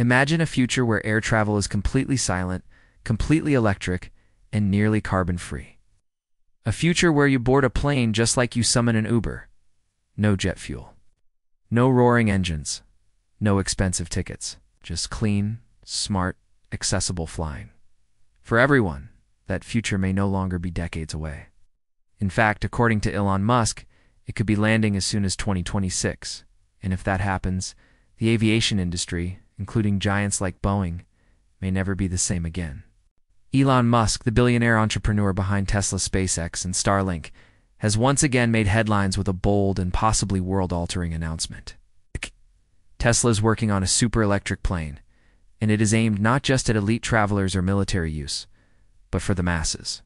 Imagine a future where air travel is completely silent, completely electric, and nearly carbon-free. A future where you board a plane just like you summon an Uber. No jet fuel. No roaring engines. No expensive tickets. Just clean, smart, accessible flying. For everyone, that future may no longer be decades away. In fact, according to Elon Musk, it could be landing as soon as 2026. And if that happens, the aviation industry, including giants like Boeing, may never be the same again. Elon Musk, the billionaire entrepreneur behind Tesla, SpaceX, and Starlink, has once again made headlines with a bold and possibly world-altering announcement. Tesla is working on a super electric plane, and it is aimed not just at elite travelers or military use, but for the masses.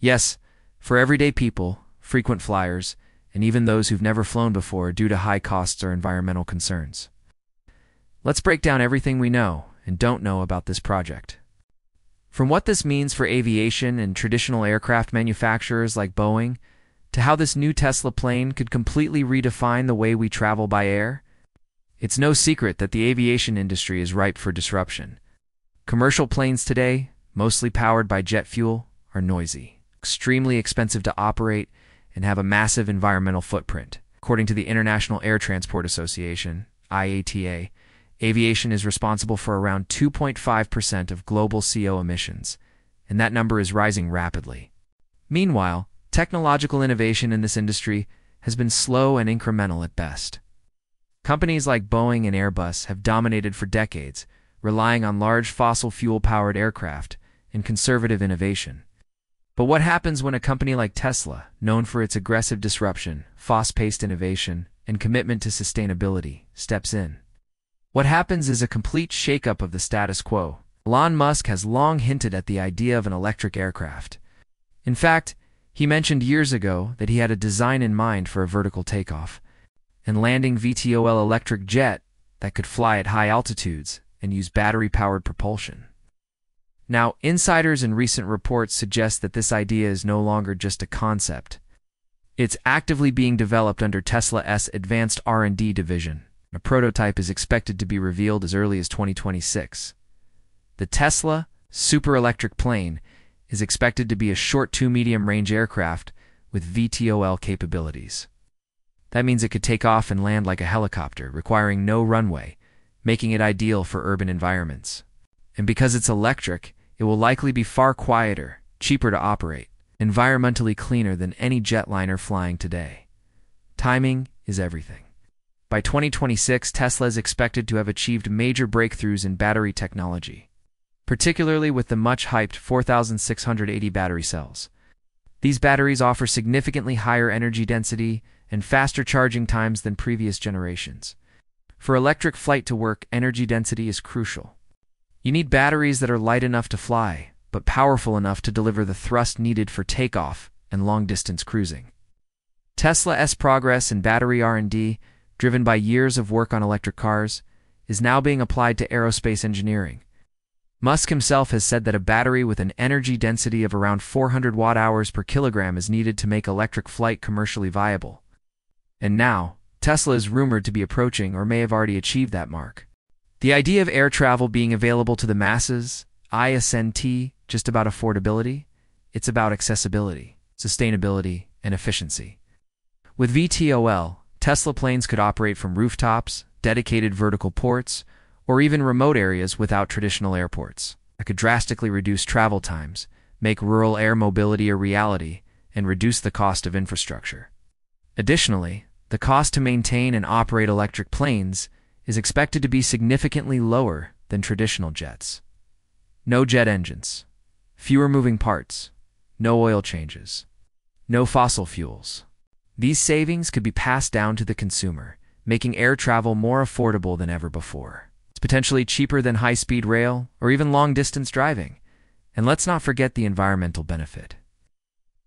Yes, for everyday people, frequent flyers, and even those who've never flown before due to high costs or environmental concerns. Let's break down everything we know and don't know about this project. From what this means for aviation and traditional aircraft manufacturers like Boeing, to how this new Tesla plane could completely redefine the way we travel by air, it's no secret that the aviation industry is ripe for disruption. Commercial planes today, mostly powered by jet fuel, are noisy, extremely expensive to operate, and have a massive environmental footprint. According to the International Air Transport Association, IATA, aviation is responsible for around 2.5% of global CO emissions, and that number is rising rapidly. Meanwhile, technological innovation in this industry has been slow and incremental at best. Companies like Boeing and Airbus have dominated for decades, relying on large fossil fuel-powered aircraft and conservative innovation. But what happens when a company like Tesla, known for its aggressive disruption, fast-paced innovation, and commitment to sustainability, steps in? What happens is a complete shakeup of the status quo. Elon Musk has long hinted at the idea of an electric aircraft. In fact, he mentioned years ago that he had a design in mind for a vertical takeoff and landing VTOL electric jet that could fly at high altitudes and use battery-powered propulsion. Now, insiders and recent reports suggest that this idea is no longer just a concept. It's actively being developed under Tesla's Advanced R&D division. A prototype is expected to be revealed as early as 2026. The Tesla Super Electric Plane is expected to be a short to medium range aircraft with VTOL capabilities. That means it could take off and land like a helicopter, requiring no runway, making it ideal for urban environments. And because it's electric, it will likely be far quieter, cheaper to operate, environmentally cleaner than any jetliner flying today. Timing is everything. By 2026, Tesla is expected to have achieved major breakthroughs in battery technology, particularly with the much-hyped 4680 battery cells. These batteries offer significantly higher energy density and faster charging times than previous generations. For electric flight to work, energy density is crucial. You need batteries that are light enough to fly, but powerful enough to deliver the thrust needed for takeoff and long-distance cruising. Tesla's progress in battery R&D, driven by years of work on electric cars, is now being applied to aerospace engineering. Musk himself has said that a battery with an energy density of around 400 watt-hours per kilogram is needed to make electric flight commercially viable. And now, Tesla is rumored to be approaching or may have already achieved that mark. The idea of air travel being available to the masses, ISNT, just about affordability, it's about accessibility, sustainability, and efficiency. With VTOL, Tesla planes could operate from rooftops, dedicated vertical ports, or even remote areas without traditional airports. That could drastically reduce travel times, make rural air mobility a reality, and reduce the cost of infrastructure. Additionally, the cost to maintain and operate electric planes is expected to be significantly lower than traditional jets. No jet engines, fewer moving parts, no oil changes, no fossil fuels. These savings could be passed down to the consumer, making air travel more affordable than ever before. It's potentially cheaper than high-speed rail or even long-distance driving. And let's not forget the environmental benefit.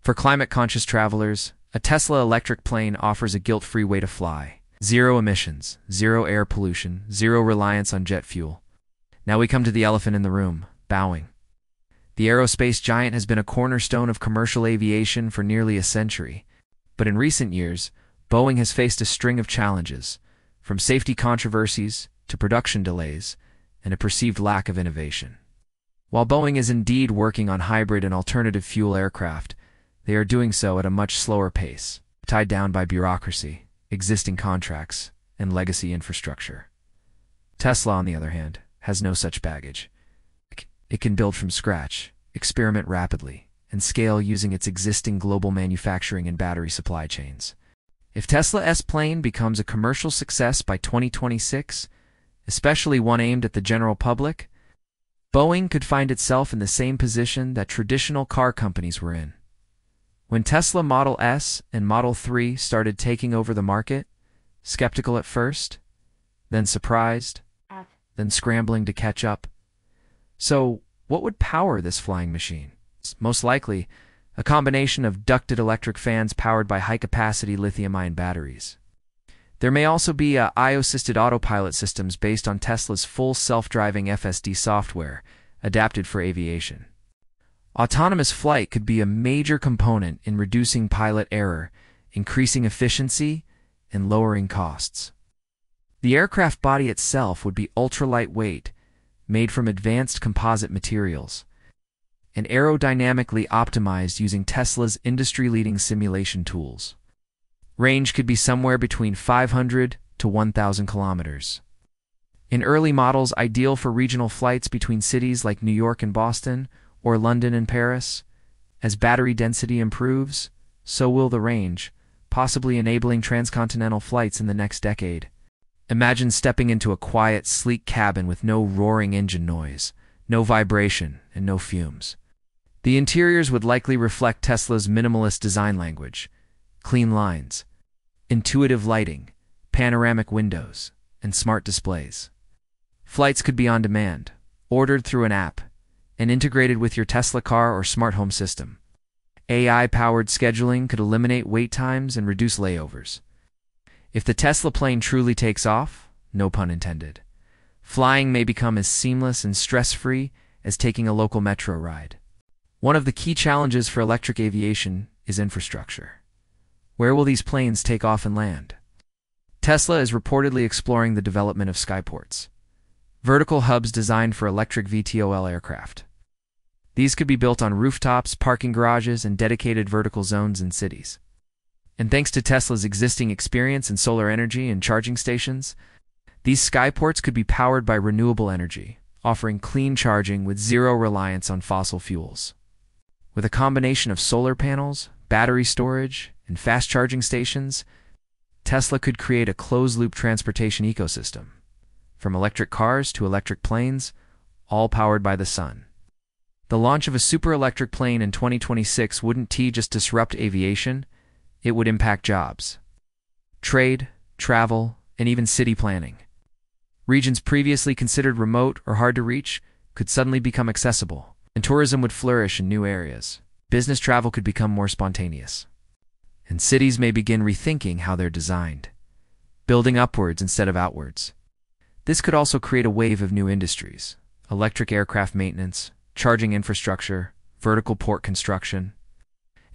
For climate-conscious travelers, a Tesla electric plane offers a guilt-free way to fly. Zero emissions, zero air pollution, zero reliance on jet fuel. Now we come to the elephant in the room, Boeing. The aerospace giant has been a cornerstone of commercial aviation for nearly a century. But in recent years, Boeing has faced a string of challenges, from safety controversies to production delays, and a perceived lack of innovation. While Boeing is indeed working on hybrid and alternative fuel aircraft, they are doing so at a much slower pace, tied down by bureaucracy, existing contracts, and legacy infrastructure. Tesla, on the other hand, has no such baggage. It can build from scratch, experiment rapidly, and scale using its existing global manufacturing and battery supply chains. If Tesla S plane becomes a commercial success by 2026, especially one aimed at the general public, Boeing could find itself in the same position that traditional car companies were in. When Tesla Model S and Model 3 started taking over the market, skeptical at first, then surprised, then scrambling to catch up. So, what would power this flying machine? Most likely, a combination of ducted electric fans powered by high-capacity lithium-ion batteries. There may also be uh, AI-assisted autopilot systems based on Tesla's full self-driving FSD software, adapted for aviation. Autonomous flight could be a major component in reducing pilot error, increasing efficiency, and lowering costs. The aircraft body itself would be ultra-lightweight, made from advanced composite materials, and aerodynamically optimized using Tesla's industry-leading simulation tools. Range could be somewhere between 500 to 1,000 kilometers. In early models ideal for regional flights between cities like New York and Boston, or London and Paris, as battery density improves, so will the range, possibly enabling transcontinental flights in the next decade. Imagine stepping into a quiet, sleek cabin with no roaring engine noise, no vibration, and no fumes. The interiors would likely reflect Tesla's minimalist design language, clean lines, intuitive lighting, panoramic windows, and smart displays. Flights could be on demand, ordered through an app, and integrated with your Tesla car or smart home system. AI-powered scheduling could eliminate wait times and reduce layovers. If the Tesla plane truly takes off, no pun intended, flying may become as seamless and stress-free as taking a local metro ride. One of the key challenges for electric aviation is infrastructure. Where will these planes take off and land? Tesla is reportedly exploring the development of skyports, vertical hubs designed for electric VTOL aircraft. These could be built on rooftops, parking garages, and dedicated vertical zones in cities. And thanks to Tesla's existing experience in solar energy and charging stations, these skyports could be powered by renewable energy, offering clean charging with zero reliance on fossil fuels. With a combination of solar panels, battery storage, and fast charging stations, Tesla could create a closed-loop transportation ecosystem, from electric cars to electric planes, all powered by the sun. The launch of a super-electric plane in 2026 wouldn't just disrupt aviation, it would impact jobs, trade, travel, and even city planning. Regions previously considered remote or hard to reach could suddenly become accessible, and tourism would flourish in new areas. Business travel could become more spontaneous and cities may begin rethinking how they're designed, building upwards instead of outwards. This could also create a wave of new industries, electric aircraft maintenance, charging infrastructure, vertical port construction,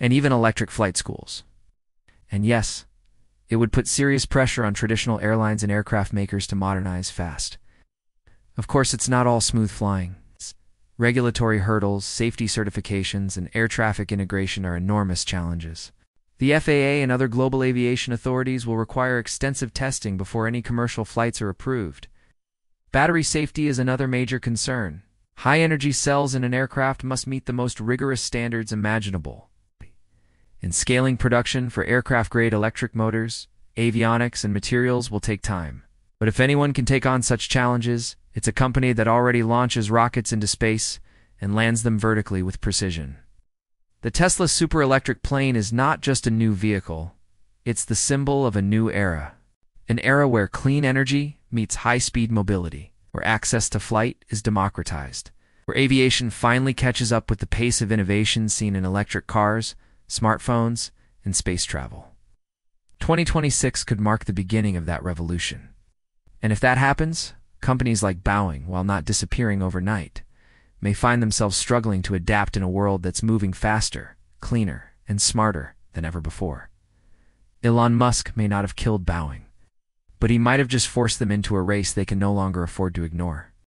and even electric flight schools. And yes, it would put serious pressure on traditional airlines and aircraft makers to modernize fast. Of course, it's not all smooth flying. Regulatory hurdles, safety certifications, and air traffic integration are enormous challenges. The FAA and other global aviation authorities will require extensive testing before any commercial flights are approved. Battery safety is another major concern. High-energy cells in an aircraft must meet the most rigorous standards imaginable. In scaling production for aircraft-grade electric motors, avionics, and materials will take time. But if anyone can take on such challenges, it's a company that already launches rockets into space and lands them vertically with precision. The Tesla super electric plane is not just a new vehicle, it's the symbol of a new era. An era where clean energy meets high-speed mobility, where access to flight is democratized, where aviation finally catches up with the pace of innovation seen in electric cars, smartphones, and space travel. 2026 could mark the beginning of that revolution. And if that happens, companies like Boeing, while not disappearing overnight, may find themselves struggling to adapt in a world that's moving faster, cleaner, and smarter than ever before. Elon Musk may not have killed Boeing, but he might have just forced them into a race they can no longer afford to ignore.